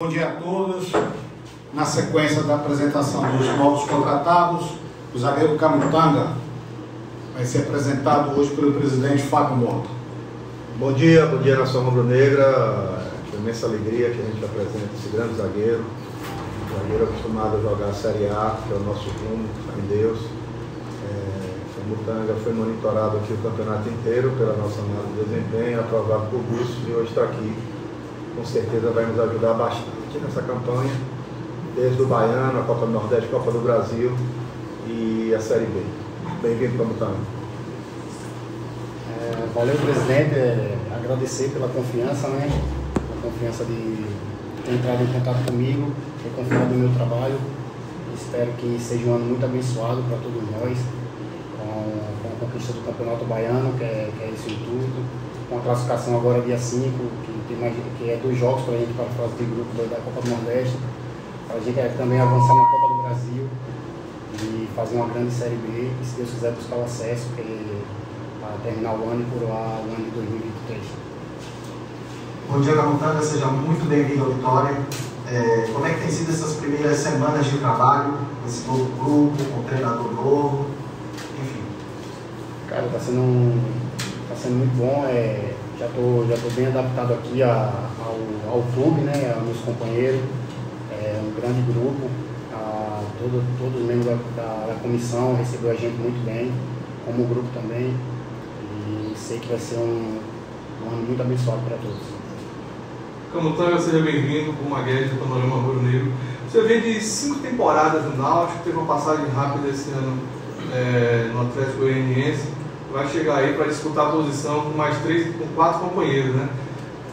Bom dia a todos. Na sequência da apresentação dos novos contratados, o zagueiro Camutanga vai ser apresentado hoje pelo presidente Fábio Mota. Bom dia, bom dia nação rubro-negra. É uma imensa alegria que a gente apresenta esse grande zagueiro. Um zagueiro acostumado a jogar a Série A, que é o nosso rumo, em Deus. É, Camutanga foi monitorado aqui o campeonato inteiro pela nossa análise de desempenho, aprovado por isso e hoje está aqui com certeza vai nos ajudar bastante nessa campanha, desde o Baiano, a Copa do Nordeste, a Copa do Brasil e a Série B. Bem-vindo, está? É, valeu, presidente. É, agradecer pela confiança, né? A confiança de ter entrado em contato comigo, ter confiado no meu trabalho. Espero que seja um ano muito abençoado para todos nós, com, com, a conquista do Campeonato Baiano, que é, que é isso tudo, com a classificação agora dia 5, que que é dois jogos para a gente para a fase de grupo da Copa do Nordeste. A gente quer também avançar na Copa do Brasil e fazer uma grande Série B e, se Deus quiser, buscar o acesso para terminar o ano e coroar o ano de 2023. Bom dia, Camontanga. Seja muito bem-vindo ao Vitória. É, como é que tem sido essas primeiras semanas de trabalho, esse novo grupo, com um treinador novo, enfim? Cara, está sendo, tá sendo muito bom. É, já estou já tô bem adaptado aqui a, ao, ao clube, né, aos meus companheiros, é um grande grupo, a, todo, todos os membros da, da, da, comissão recebeu a gente muito bem, como o grupo também, e sei que vai ser um, um ano muito abençoado para todos. Camutanga, seja bem-vindo, o Maguete do Panorama Rubro Negro. Você vem de cinco temporadas no Náutico, teve uma passagem rápida esse ano é, no Atlético Goianiense vai chegar aí para disputar a posição com mais três, com quatro companheiros, né?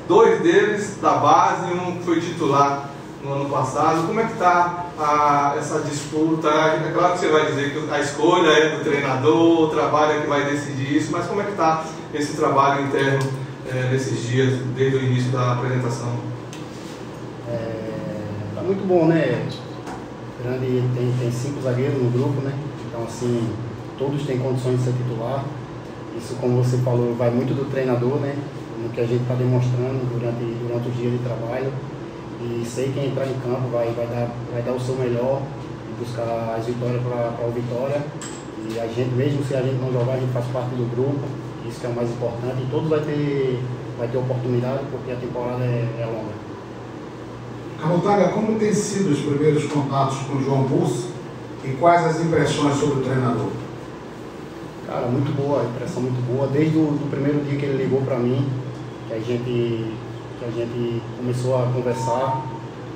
Dois deles da base, um foi titular no ano passado. Como é que está essa disputa? É claro que você vai dizer que a escolha é do treinador, o trabalho é que vai decidir isso, mas como é que está esse trabalho interno é, nesses dias, desde o início da apresentação? É, muito bom, né? Grande tem, tem cinco zagueiros no grupo, né? Então assim, todos têm condições de ser titular. Isso, como você falou, vai muito do treinador, né? No que a gente está demonstrando durante, durante o dia de trabalho. E sei que entrar em campo vai, vai, dar, vai dar o seu melhor buscar as vitórias para o Vitória. E a gente, mesmo se a gente não jogar, a gente faz parte do grupo, isso que é o mais importante. E todos vai ter, vai ter oportunidade, porque a temporada é, é longa. Camutaga, como tem sido os primeiros contatos com o João Bus e quais as impressões sobre o treinador? Cara, muito boa, impressão muito boa. Desde o do primeiro dia que ele ligou para mim, que a gente que a gente começou a conversar,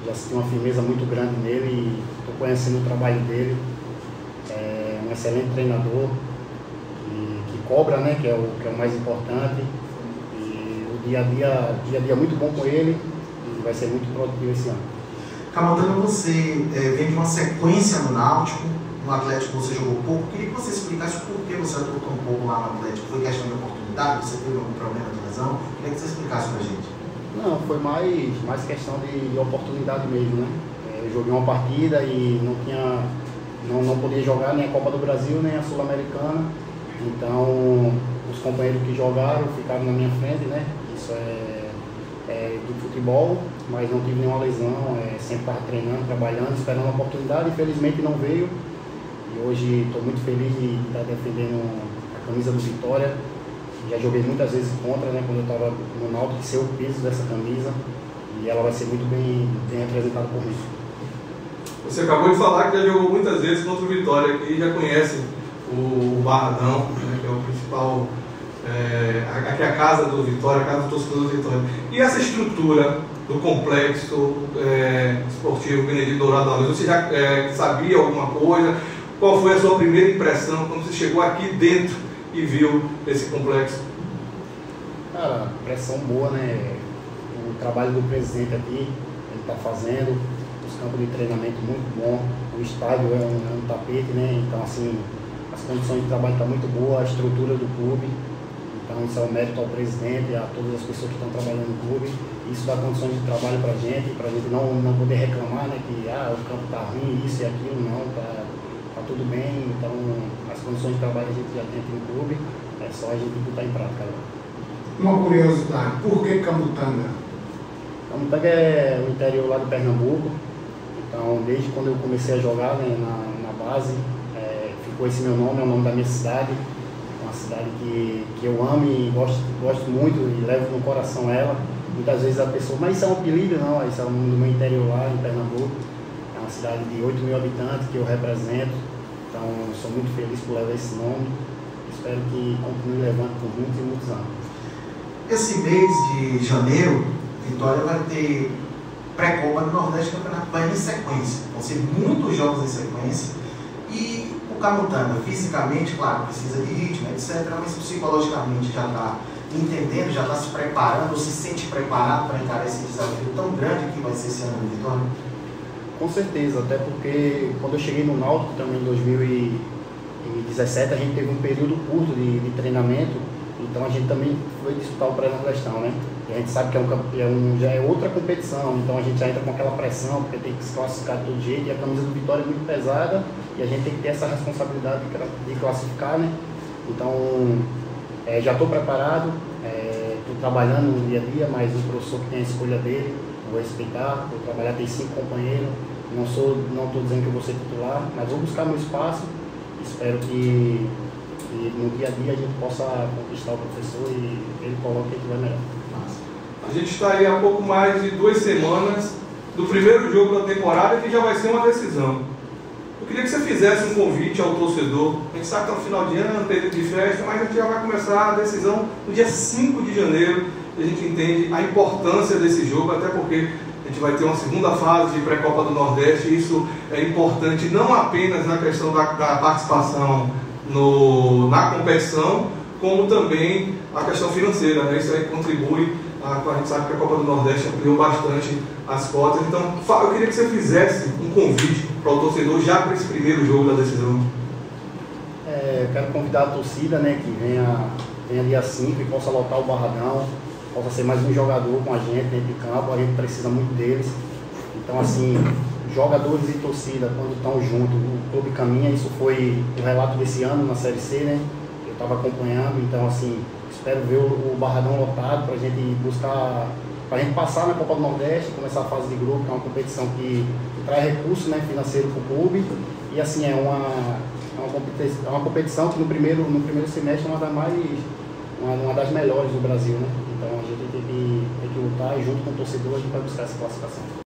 já senti uma firmeza muito grande nele e estou conhecendo o trabalho dele. É um excelente treinador e, que cobra, né, que é, o, que é o mais importante. E o dia a dia, dia a dia muito bom com ele e vai ser muito produtivo esse ano. Camaldano, você é, vem de uma sequência no Náutico, no Atlético você jogou pouco. Queria que você explicasse por que você atuou tão pouco lá no Atlético. Foi questão de oportunidade? Você teve algum problema de lesão? Queria que você explicasse para a gente. Não, foi mais, mais questão de, oportunidade mesmo, né? É, eu joguei uma partida e não tinha. Não, não podia jogar nem a Copa do Brasil, nem a Sul-Americana. Então os companheiros que jogaram ficaram na minha frente, né? Isso é, é do futebol, mas não tive nenhuma lesão, é, sempre estava treinando, trabalhando, esperando a oportunidade, infelizmente não veio hoje estou muito feliz de estar defendendo a camisa do Vitória. Já joguei muitas vezes contra, né, quando eu estava no Náutico, ser o peso dessa camisa. E ela vai ser muito bem, bem representada por mim. Você acabou de falar que já jogou muitas vezes contra o Vitória e já conhece o Barradão, né, que é o principal. É, aqui é a casa do Vitória, a casa do torcedor do Vitória. E essa estrutura do complexo é, esportivo Benedito Dourado Alves, você já é, sabia alguma coisa? Qual foi a sua primeira impressão quando você chegou aqui dentro e viu esse complexo? Cara, pressão boa, né? O trabalho do presidente aqui, ele está fazendo, os campos de treinamento muito bom, o estádio é um, é um tapete, né? Então, assim, as condições de trabalho estão tá muito boas, a estrutura do clube. Então, isso é um mérito ao presidente, a todas as pessoas que estão trabalhando no clube. Isso dá condições de trabalho para a gente, para a gente não, não poder reclamar, né? Que ah, o campo está ruim, isso e aquilo, não, tá tudo bem, então as condições de trabalho a gente já tem aqui no clube, é só a gente botar em prática. Uma curiosidade, por que Camutanga? Camutanga é o interior lá de Pernambuco, então desde quando eu comecei a jogar né, na, na base, é, ficou esse meu nome, é o nome da minha cidade, uma cidade que, que eu amo e gosto, gosto muito e levo no coração ela. Muitas vezes a pessoa, mas isso é um apelido? Não, isso é o nome do meu interior lá em Pernambuco. É uma cidade de 8 mil habitantes que eu represento, então sou muito feliz por levar esse nome. Espero que continue levando por muitos e muitos anos. Esse mês de janeiro, Vitória vai ter pré-copa do Nordeste Campeonato Baiano em sequência. Vão ser muitos jogos em sequência. E o Camutanga, fisicamente, claro, precisa de ritmo, etc., mas psicologicamente já está entendendo, já está se preparando, se sente preparado para encarar esse desafio tão grande que vai ser esse ano Vitória? Com certeza, até porque quando eu cheguei no Náutico também em 2017, a gente teve um período curto de, de treinamento, então a gente também foi disputar o pré-nordestão, né? E a gente sabe que é um, é um, já é outra competição, então a gente já entra com aquela pressão, porque tem que se classificar de todo jeito, e a camisa do Vitória é muito pesada, e a gente tem que ter essa responsabilidade de, de classificar, né? Então, é, já estou preparado, estou é, trabalhando no dia a dia, mas o professor que tem a escolha dele, vou respeitar, vou trabalhar, tem cinco companheiros, não sou, não estou dizendo que eu vou ser titular, mas vou buscar meu espaço, espero que, que, no dia a dia a gente possa conquistar o professor e ele coloque que vai melhor. A gente está aí há pouco mais de duas semanas do primeiro jogo da temporada que já vai ser uma decisão. Eu queria que você fizesse um convite ao torcedor. A gente sabe que é um final de ano, período de festa, mas a gente já vai começar a decisão no dia 5 de janeiro. A gente entende a importância desse jogo, até porque a gente vai ter uma segunda fase de pré-copa do Nordeste. E isso é importante não apenas na questão da, da participação no, na competição, como também a questão financeira. Né? Isso aí contribui a, a gente sabe que a Copa do Nordeste ampliou bastante as cotas. Então, eu queria que você fizesse um convite para o torcedor já para esse primeiro jogo da decisão. É, quero convidar a torcida né, que venha, venha dia 5 e possa lotar o Barradão, possa ser mais um jogador com a gente dentro de campo, a gente precisa muito deles. Então, assim, jogadores e torcida, quando estão juntos, o clube caminha, isso foi o relato desse ano na Série C, né? Eu estava acompanhando, então, assim, espero ver o, Barradão lotado para a gente buscar, para a gente passar na Copa do Nordeste, começar a fase de grupo, que é uma competição que, que traz recurso né, financeiro para o clube. E assim, é uma, é uma, competição, é uma competição que no primeiro, no primeiro semestre é uma das mais uma, uma das melhores do Brasil, né? Então a gente tem que lutar e junto com o torcedor a gente vai buscar essa classificação.